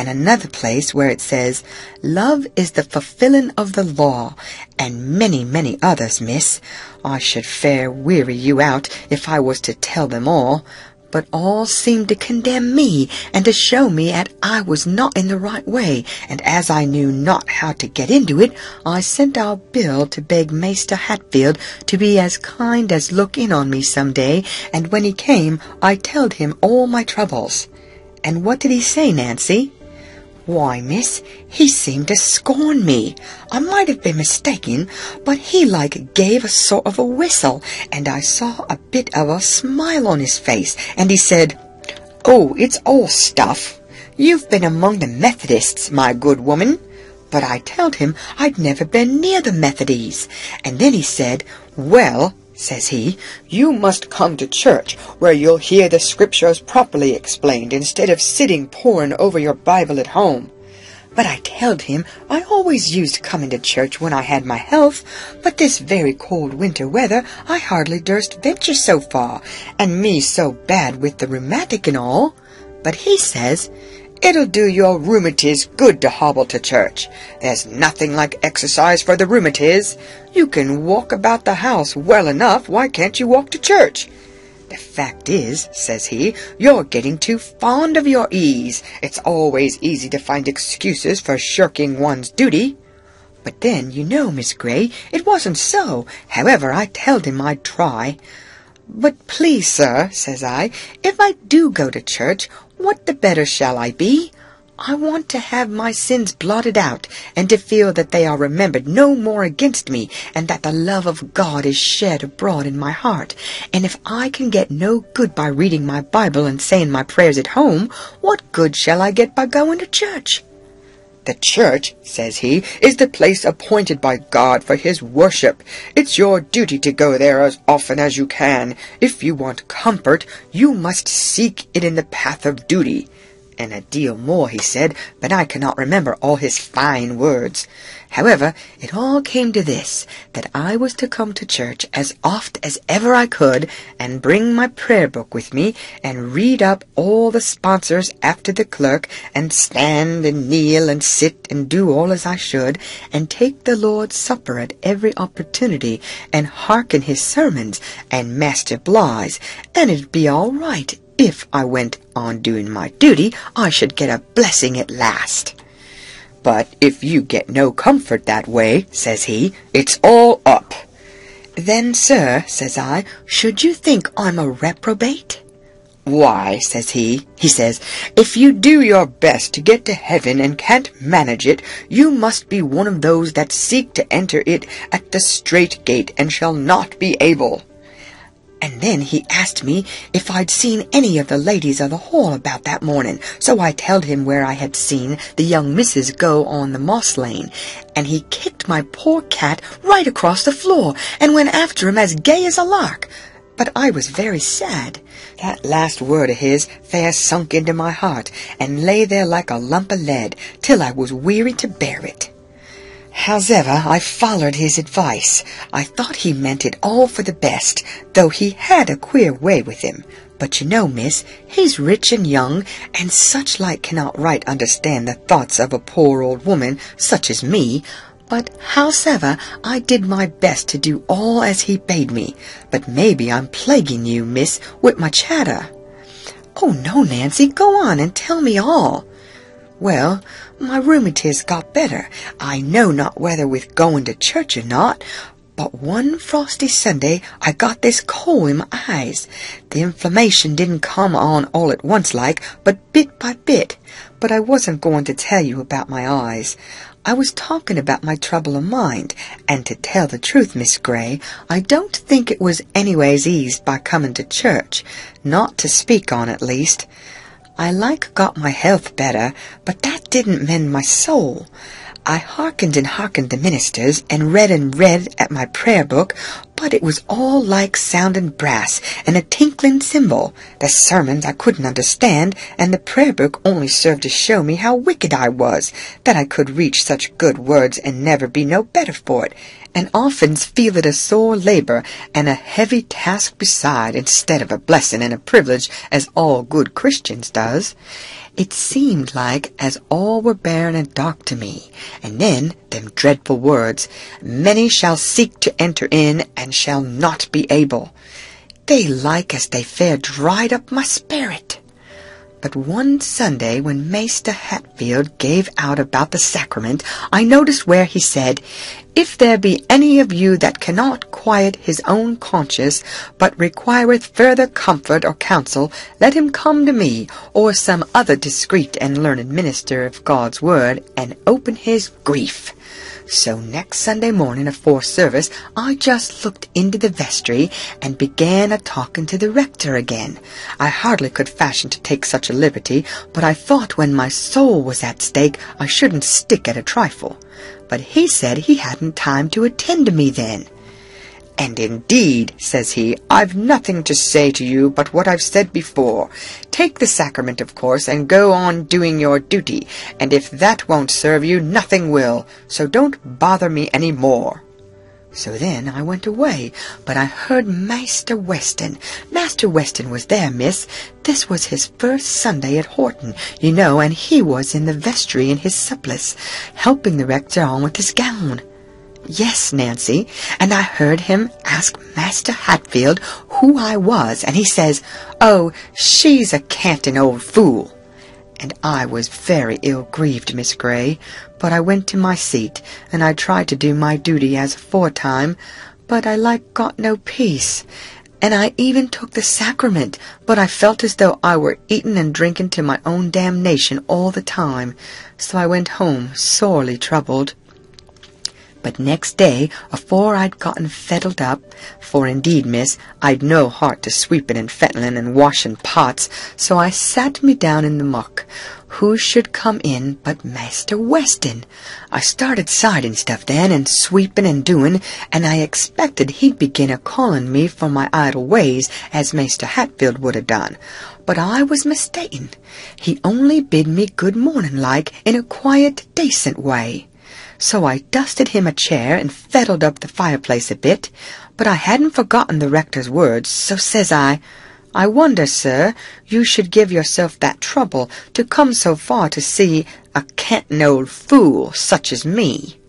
and another place where it says, Love is the fulfilling of the law, and many, many others, miss. I should fair weary you out if I was to tell them all, but all seemed to condemn me, and to show me that I was not in the right way, and as I knew not how to get into it, I sent out Bill to beg Maester Hatfield to be as kind as look in on me some day, and when he came, I told him all my troubles. And what did he say, Nancy? Why, miss, he seemed to scorn me. I might have been mistaken, but he like gave a sort of a whistle, and I saw a bit of a smile on his face, and he said, Oh, it's all stuff. You've been among the Methodists, my good woman. But I told him I'd never been near the Methodies, and then he said, Well, says he, you must come to church, where you'll hear the scriptures properly explained, instead of sitting poring over your Bible at home. But I told him I always used coming to church when I had my health, but this very cold winter weather I hardly durst venture so far, and me so bad with the rheumatic and all. But he says, It'll do your rheumatiz good to hobble to church. There's nothing like exercise for the rheumatiz. You can walk about the house well enough. Why can't you walk to church? The fact is, says he, you're getting too fond of your ease. It's always easy to find excuses for shirking one's duty. But then, you know, Miss Grey, it wasn't so. However, I told him I'd try. But please, sir, says I, if I do go to church, what the better shall I be? I want to have my sins blotted out, and to feel that they are remembered no more against me, and that the love of God is shed abroad in my heart. And if I can get no good by reading my Bible and saying my prayers at home, what good shall I get by going to church? The church, says he, is the place appointed by God for his worship. It's your duty to go there as often as you can. If you want comfort, you must seek it in the path of duty and a deal more he said, but I cannot remember all his fine words. However, it all came to this, that I was to come to church as oft as ever I could, and bring my prayer book with me, and read up all the sponsors after the clerk, and stand and kneel and sit and do all as I should, and take the Lord's Supper at every opportunity, and hearken his sermons, and Master Bligh's, and it'd be all right if I went on doing my duty, I should get a blessing at last. But if you get no comfort that way, says he, it's all up. Then, sir, says I, should you think I'm a reprobate? Why, says he, he says, if you do your best to get to heaven and can't manage it, you must be one of those that seek to enter it at the strait gate and shall not be able. And then he asked me if I'd seen any of the ladies of the hall about that morning, so I told him where I had seen the young missus go on the moss lane, and he kicked my poor cat right across the floor, and went after him as gay as a lark. But I was very sad. That last word of his fair sunk into my heart, and lay there like a lump of lead, till I was weary to bear it. Howsever, I followed his advice. I thought he meant it all for the best, though he had a queer way with him. But you know, miss, he's rich and young, and such like cannot right understand the thoughts of a poor old woman such as me. But howsever, I did my best to do all as he bade me. But maybe I'm plaguing you, miss, with my chatter. Oh, no, Nancy, go on and tell me all. Well, my rheumatiz got better. I know not whether with going to church or not, but one frosty Sunday I got this coal in my eyes. The inflammation didn't come on all at once like, but bit by bit. But I wasn't going to tell you about my eyes. I was talking about my trouble of mind, and to tell the truth, Miss Grey, I don't think it was anyways eased by coming to church, not to speak on at least. I like got my health better, but that didn't mend my soul. I hearkened and hearkened the ministers, and read and read at my prayer book, but it was all like sounding brass and a tinkling cymbal. The sermons I couldn't understand, and the prayer book only served to show me how wicked I was, that I could reach such good words and never be no better for it, and often feel it a sore labor and a heavy task beside, instead of a blessing and a privilege as all good Christians does. It seemed like as all were barren and dark to me. And then them dreadful words, Many shall seek to enter in, and shall not be able. They like as they fair dried up my spirit. But one Sunday, when Maester Hatfield gave out about the sacrament, I noticed where he said, If there be any of you that cannot quiet his own conscience, but requireth further comfort or counsel, let him come to me, or some other discreet and learned minister of God's word, and open his grief. So next Sunday morning afore service, I just looked into the vestry and began a talking to the rector again. I hardly could fashion to take such a liberty, but I thought when my soul was at stake I shouldn't stick at a trifle. But he said he hadn't time to attend to me then. And indeed, says he, I've nothing to say to you but what I've said before. Take the sacrament, of course, and go on doing your duty, and if that won't serve you, nothing will, so don't bother me any more. So then I went away, but I heard Master Weston. Master Weston was there, miss. This was his first Sunday at Horton, you know, and he was in the vestry in his surplice, helping the rector on with his gown. Yes, Nancy, and I heard him ask Master Hatfield who I was, and he says, Oh, she's a canting old fool. And I was very ill grieved, Miss Grey, but I went to my seat, and I tried to do my duty as aforetime, but I like got no peace. And I even took the sacrament, but I felt as though I were eating and drinking to my own damnation all the time. So I went home sorely troubled. But next day, afore I'd gotten fettled up, for indeed, miss, I'd no heart to sweepin' and fettlin' and washin' pots, so I sat me down in the muck. Who should come in but Master Weston? I started siding stuff then, and sweepin' and doin', and I expected he'd begin a callin' me for my idle ways, as Master Hatfield would have done. But I was mistaken. He only bid me good morning like, in a quiet, decent way. So I dusted him a chair and fettled up the fireplace a bit, but I hadn't forgotten the rector's words, so says I, I wonder, sir, you should give yourself that trouble to come so far to see a canting old fool such as me.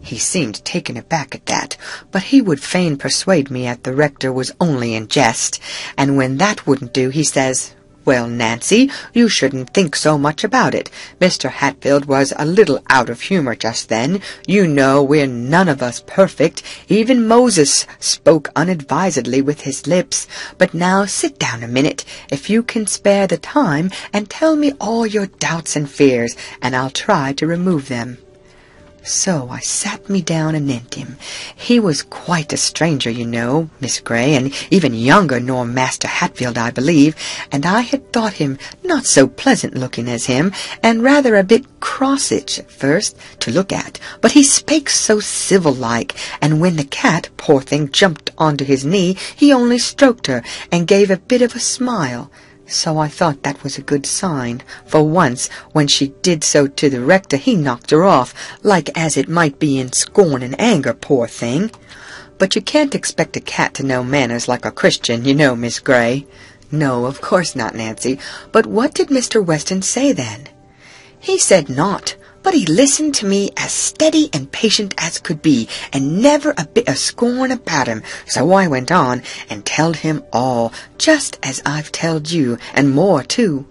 He seemed taken aback at that, but he would fain persuade me that the rector was only in jest, and when that wouldn't do, he says, well, Nancy, you shouldn't think so much about it. Mr. Hatfield was a little out of humour just then. You know we're none of us perfect. Even Moses spoke unadvisedly with his lips. But now sit down a minute, if you can spare the time, and tell me all your doubts and fears, and I'll try to remove them. So I sat me down and nent him. He was quite a stranger, you know, Miss Grey, and even younger nor Master Hatfield, I believe, and I had thought him not so pleasant looking as him, and rather a bit crossage at first to look at, but he spake so civil-like, and when the cat, poor thing, jumped onto his knee, he only stroked her, and gave a bit of a smile. So I thought that was a good sign, for once when she did so to the rector he knocked her off, like as it might be in scorn and anger, poor thing. But you can't expect a cat to know manners like a Christian, you know, Miss Grey. No, of course not, Nancy. But what did Mr. Weston say then? He said naught, but he listened to me as steady and patient as could be, and never a bit of scorn about him. So I went on and telled him all, just as I've telled you, and more too.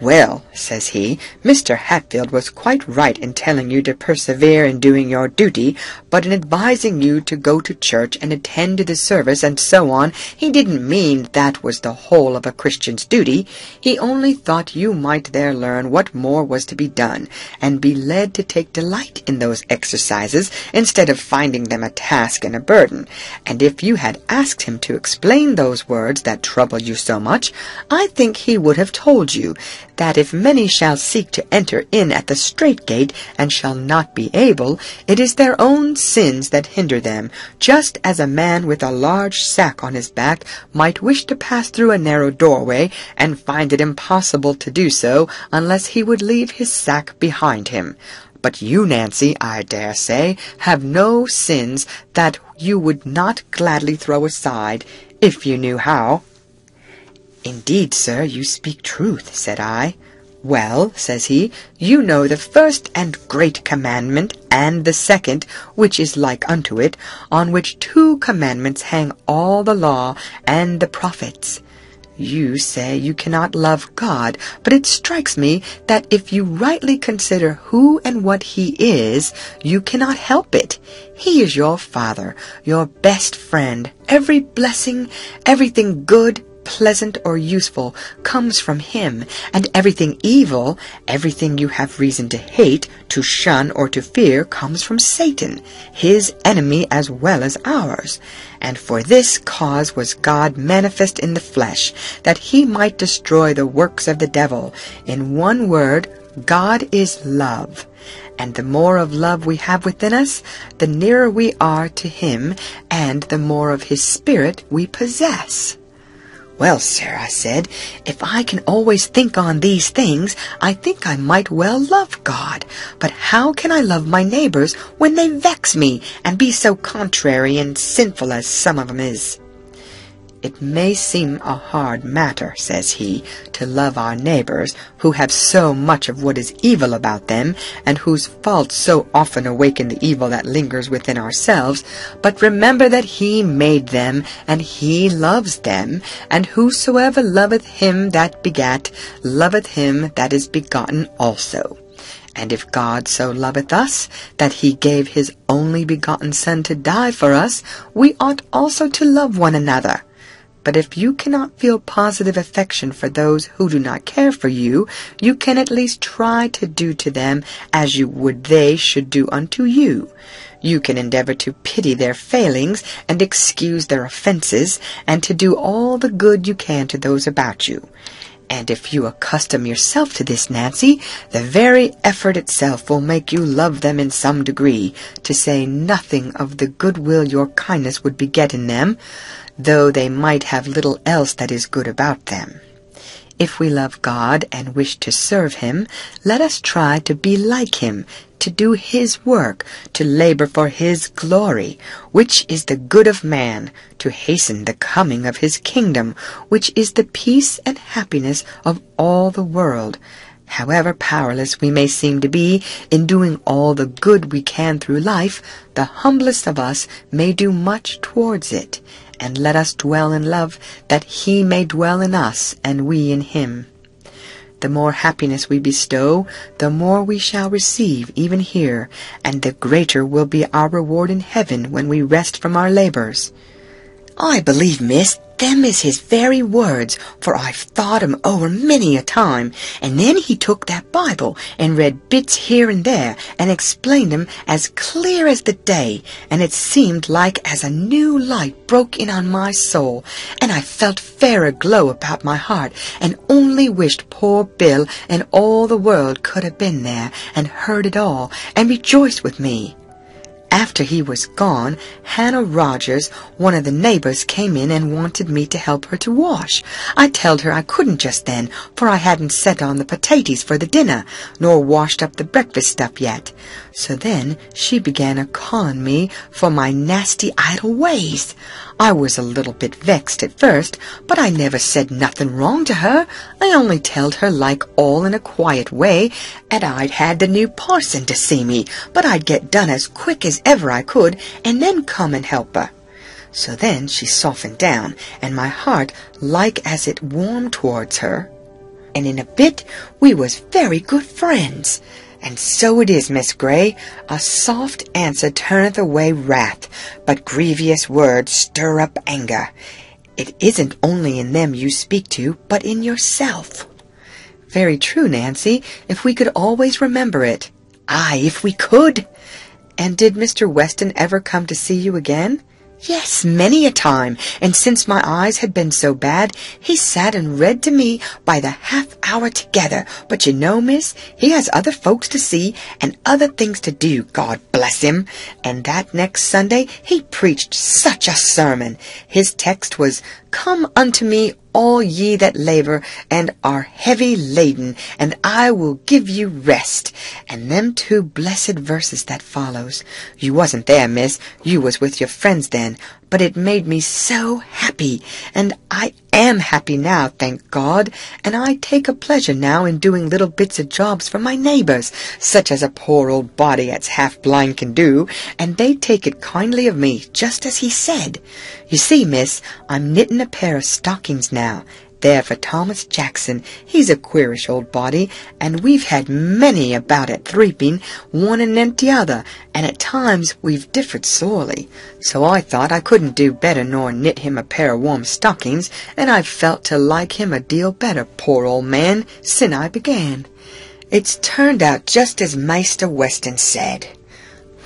Well, says he, Mr. Hatfield was quite right in telling you to persevere in doing your duty, but in advising you to go to church and attend to the service and so on, he didn't mean that was the whole of a Christian's duty. He only thought you might there learn what more was to be done, and be led to take delight in those exercises instead of finding them a task and a burden. And if you had asked him to explain those words that trouble you so much, I think he would have told you that if many shall seek to enter in at the strait gate, and shall not be able, it is their own sins that hinder them, just as a man with a large sack on his back might wish to pass through a narrow doorway, and find it impossible to do so unless he would leave his sack behind him. But you, Nancy, I dare say, have no sins that you would not gladly throw aside, if you knew how. Indeed, sir, you speak truth, said I. Well, says he, you know the first and great commandment, and the second, which is like unto it, on which two commandments hang all the law and the prophets. You say you cannot love God, but it strikes me that if you rightly consider who and what He is, you cannot help it. He is your Father, your best friend. Every blessing, everything good, pleasant or useful comes from him, and everything evil, everything you have reason to hate, to shun, or to fear, comes from Satan, his enemy as well as ours. And for this cause was God manifest in the flesh, that he might destroy the works of the devil. In one word, God is love. And the more of love we have within us, the nearer we are to him, and the more of his spirit we possess. Well, sir, I said, if I can always think on these things, I think I might well love God. But how can I love my neighbors when they vex me and be so contrary and sinful as some of 'em is? It may seem a hard matter, says he, to love our neighbors, who have so much of what is evil about them, and whose faults so often awaken the evil that lingers within ourselves, but remember that he made them, and he loves them, and whosoever loveth him that begat, loveth him that is begotten also. And if God so loveth us, that he gave his only begotten Son to die for us, we ought also to love one another. But if you cannot feel positive affection for those who do not care for you, you can at least try to do to them as you would they should do unto you. You can endeavor to pity their failings and excuse their offenses, and to do all the good you can to those about you. And if you accustom yourself to this, Nancy, the very effort itself will make you love them in some degree, to say nothing of the goodwill your kindness would beget in them though they might have little else that is good about them. If we love God and wish to serve Him, let us try to be like Him, to do His work, to labor for His glory, which is the good of man, to hasten the coming of His kingdom, which is the peace and happiness of all the world. However powerless we may seem to be in doing all the good we can through life, the humblest of us may do much towards it and let us dwell in love, that he may dwell in us, and we in him. The more happiness we bestow, the more we shall receive even here, and the greater will be our reward in heaven when we rest from our labors. I believe, miss, them is his very words, for I've thought 'em over many a time. And then he took that Bible and read bits here and there and explained 'em as clear as the day, and it seemed like as a new light broke in on my soul, and I felt fair aglow about my heart, and only wished poor Bill and all the world could have been there and heard it all and rejoiced with me. After he was gone, Hannah Rogers, one of the neighbors, came in and wanted me to help her to wash. I told her I couldn't just then, for I hadn't set on the potatoes for the dinner, nor washed up the breakfast stuff yet. So then she began a calling me for my nasty idle ways. I was a little bit vexed at first, but I never said nothing wrong to her. I only telled her like all in a quiet way, and I'd had the new parson to see me, but I'd get done as quick as ever I could, and then come and help her. So then she softened down, and my heart like as it warmed towards her. And in a bit we was very good friends. And so it is, Miss Grey. A soft answer turneth away wrath, but grievous words stir up anger. It isn't only in them you speak to, but in yourself. Very true, Nancy, if we could always remember it. Aye, if we could. And did Mr. Weston ever come to see you again? Yes, many a time, and since my eyes had been so bad, he sat and read to me by the half hour together. But you know, miss, he has other folks to see and other things to do, God bless him. And that next Sunday he preached such a sermon. His text was, Come unto me, all ye that labor and are heavy laden, and I will give you rest. And them two blessed verses that follows. You wasn't there, miss. You was with your friends then. But it made me so happy. And I am happy now, thank God. And I take a pleasure now in doing little bits of jobs for my neighbors, such as a poor old body that's half blind can do, and they take it kindly of me, just as he said. You see, miss, I'm knitting a pair of stockings now, there for Thomas Jackson. He's a queerish old body, and we've had many about at Threeping, one and the other, and at times we've differed sorely. So I thought I couldn't do better nor knit him a pair of warm stockings, and I've felt to like him a deal better, poor old man, sin I began. It's turned out just as Maister Weston said.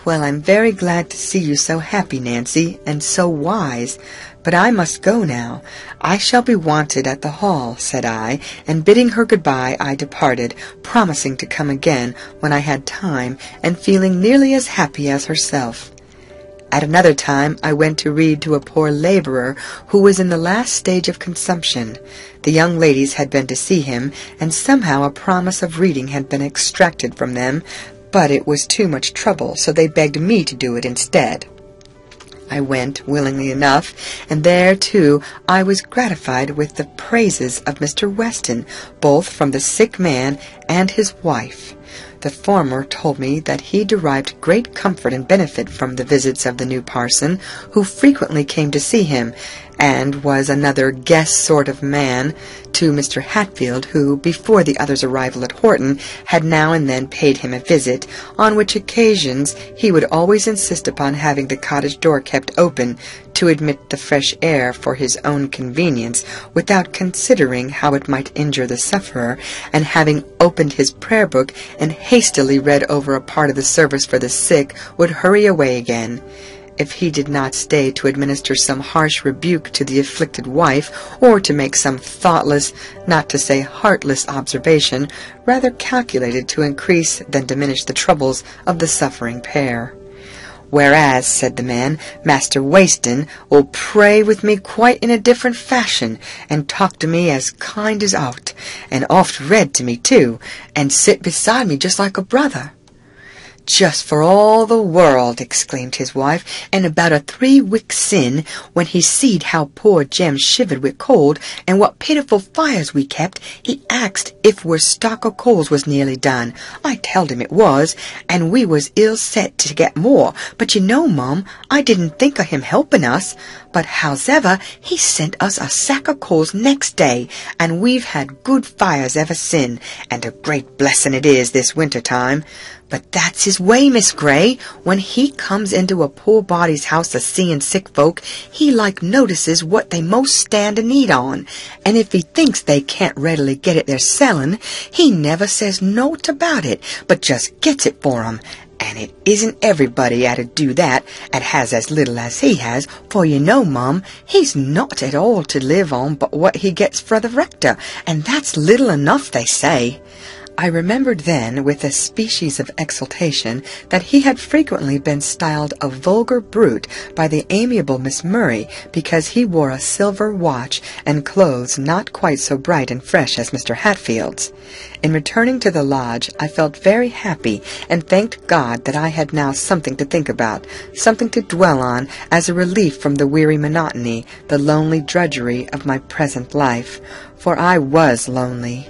Well, I'm very glad to see you so happy, Nancy, and so wise. But I must go now. I shall be wanted at the hall, said I, and bidding her good-bye, I departed, promising to come again when I had time, and feeling nearly as happy as herself. At another time I went to read to a poor labourer who was in the last stage of consumption. The young ladies had been to see him, and somehow a promise of reading had been extracted from them, but it was too much trouble, so they begged me to do it instead. I went willingly enough, and there, too, I was gratified with the praises of Mr. Weston, both from the sick man and his wife. The former told me that he derived great comfort and benefit from the visits of the new parson, who frequently came to see him, and was another guest sort of man to Mr. Hatfield, who, before the other's arrival at Horton, had now and then paid him a visit, on which occasions he would always insist upon having the cottage door kept open to admit the fresh air for his own convenience, without considering how it might injure the sufferer, and having opened his prayer book and hastily read over a part of the service for the sick, would hurry away again if he did not stay to administer some harsh rebuke to the afflicted wife, or to make some thoughtless, not to say heartless observation, rather calculated to increase than diminish the troubles of the suffering pair. Whereas, said the man, Master Weston will pray with me quite in a different fashion, and talk to me as kind as aught, and oft read to me too, and sit beside me just like a brother. Just for all the world, exclaimed his wife, and about a three week sin, when he seed how poor Jem shivered with cold, and what pitiful fires we kept, he axed if our stock o' coals was nearly done. I telled him it was, and we was ill set to get more, but you know, Mum, I didn't think o' him helping us. But howsever, he sent us a sack o' coals next day, and we've had good fires ever sin, and a great blessing it is this winter time. But that's his way, Miss Grey. When he comes into a poor body's house a seeing sick folk, he like notices what they most stand in need on, and if he thinks they can't readily get it they're selling, he never says naught about it, but just gets it for 'em. And it isn't everybody at 'ud do that, and has as little as he has, for you know, Mum, he's not at all to live on but what he gets fra the rector, and that's little enough, they say. I remembered then, with a species of exultation, that he had frequently been styled a vulgar brute by the amiable Miss Murray because he wore a silver watch and clothes not quite so bright and fresh as Mr. Hatfield's. In returning to the lodge, I felt very happy and thanked God that I had now something to think about, something to dwell on as a relief from the weary monotony, the lonely drudgery of my present life. For I was lonely.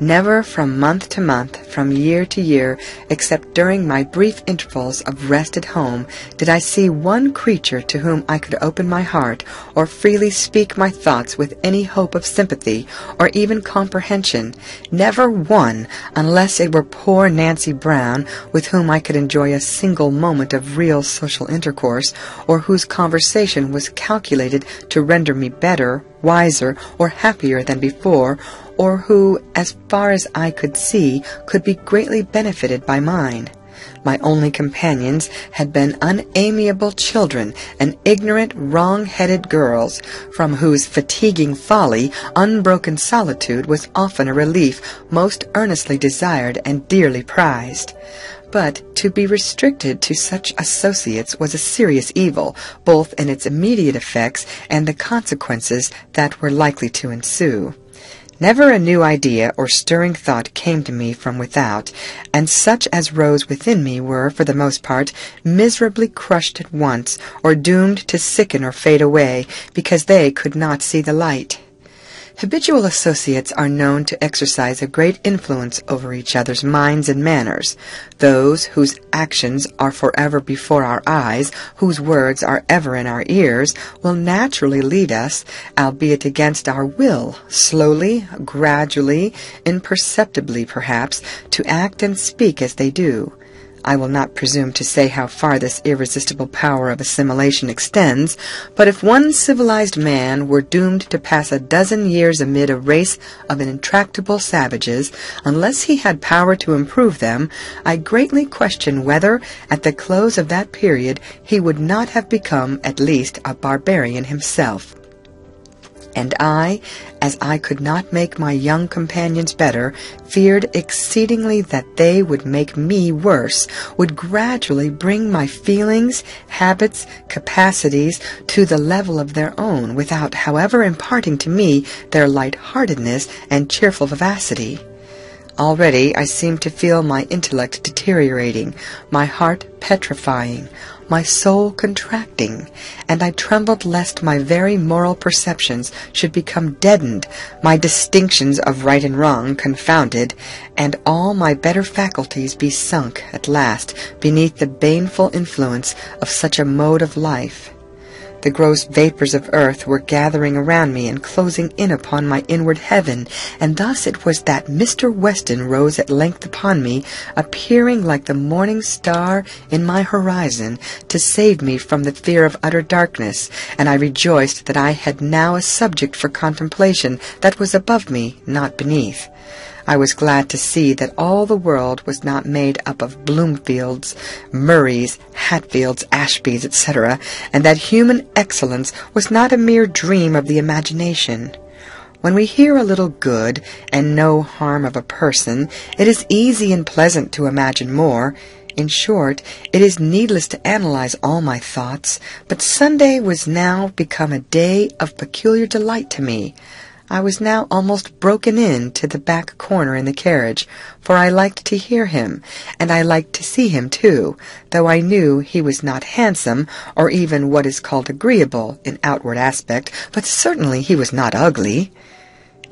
Never from month to month, from year to year, except during my brief intervals of rest at home, did I see one creature to whom I could open my heart, or freely speak my thoughts with any hope of sympathy, or even comprehension. Never one, unless it were poor Nancy Brown, with whom I could enjoy a single moment of real social intercourse, or whose conversation was calculated to render me better, wiser, or happier than before, or who, as far as I could see, could be greatly benefited by mine. My only companions had been unamiable children and ignorant, wrong-headed girls, from whose fatiguing folly unbroken solitude was often a relief most earnestly desired and dearly prized. But to be restricted to such associates was a serious evil, both in its immediate effects and the consequences that were likely to ensue. Never a new idea or stirring thought came to me from without, and such as rose within me were, for the most part, miserably crushed at once, or doomed to sicken or fade away, because they could not see the light. Habitual associates are known to exercise a great influence over each other's minds and manners. Those whose actions are forever before our eyes, whose words are ever in our ears, will naturally lead us, albeit against our will, slowly, gradually, imperceptibly perhaps, to act and speak as they do. I will not presume to say how far this irresistible power of assimilation extends, but if one civilized man were doomed to pass a dozen years amid a race of intractable savages, unless he had power to improve them, I greatly question whether, at the close of that period, he would not have become at least a barbarian himself and I, as I could not make my young companions better, feared exceedingly that they would make me worse, would gradually bring my feelings, habits, capacities to the level of their own, without, however, imparting to me their light-heartedness and cheerful vivacity. Already I seemed to feel my intellect deteriorating, my heart petrifying, my soul contracting, and I trembled lest my very moral perceptions should become deadened, my distinctions of right and wrong confounded, and all my better faculties be sunk at last beneath the baneful influence of such a mode of life. The gross vapors of earth were gathering around me and closing in upon my inward heaven, and thus it was that Mr. Weston rose at length upon me, appearing like the morning star in my horizon, to save me from the fear of utter darkness, and I rejoiced that I had now a subject for contemplation that was above me, not beneath. I was glad to see that all the world was not made up of Bloomfields, Murrays, Hatfields, Ashbys, etc., and that human excellence was not a mere dream of the imagination. When we hear a little good and no harm of a person, it is easy and pleasant to imagine more. In short, it is needless to analyze all my thoughts, but Sunday was now become a day of peculiar delight to me. I was now almost broken in to the back corner in the carriage, for I liked to hear him, and I liked to see him too, though I knew he was not handsome, or even what is called agreeable in outward aspect, but certainly he was not ugly.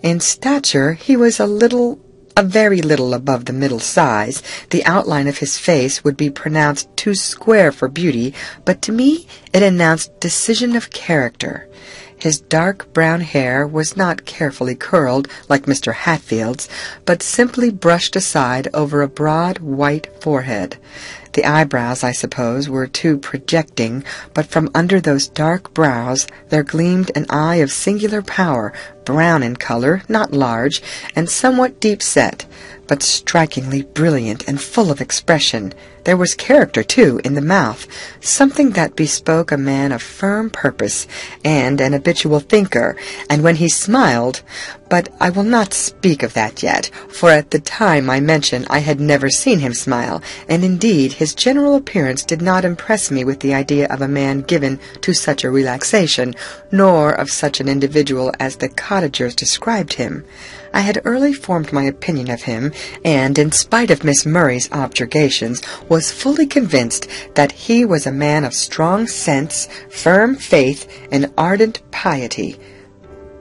In stature he was a little a very little above the middle size. The outline of his face would be pronounced too square for beauty, but to me it announced decision of character. His dark brown hair was not carefully curled like Mr. Hatfield's, but simply brushed aside over a broad white forehead. The eyebrows, I suppose, were too projecting, but from under those dark brows there gleamed an eye of singular power, brown in color, not large, and somewhat deep set, but strikingly brilliant and full of expression. There was character, too, in the mouth, something that bespoke a man of firm purpose and an habitual thinker, and when he smiled, but I will not speak of that yet, for at the time I mention I had never seen him smile, and indeed his general appearance did not impress me with the idea of a man given to such a relaxation, nor of such an individual as the cottagers described him. I had early formed my opinion of him, and, in spite of Miss Murray's objurgations, was fully convinced that he was a man of strong sense, firm faith, and ardent piety,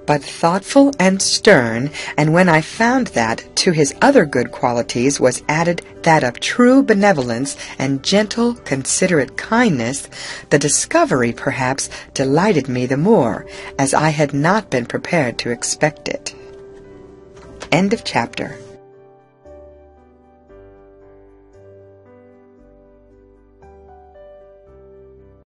but thoughtful and stern, and when I found that to his other good qualities was added that of true benevolence and gentle, considerate kindness, the discovery perhaps delighted me the more, as I had not been prepared to expect it. End of chapter.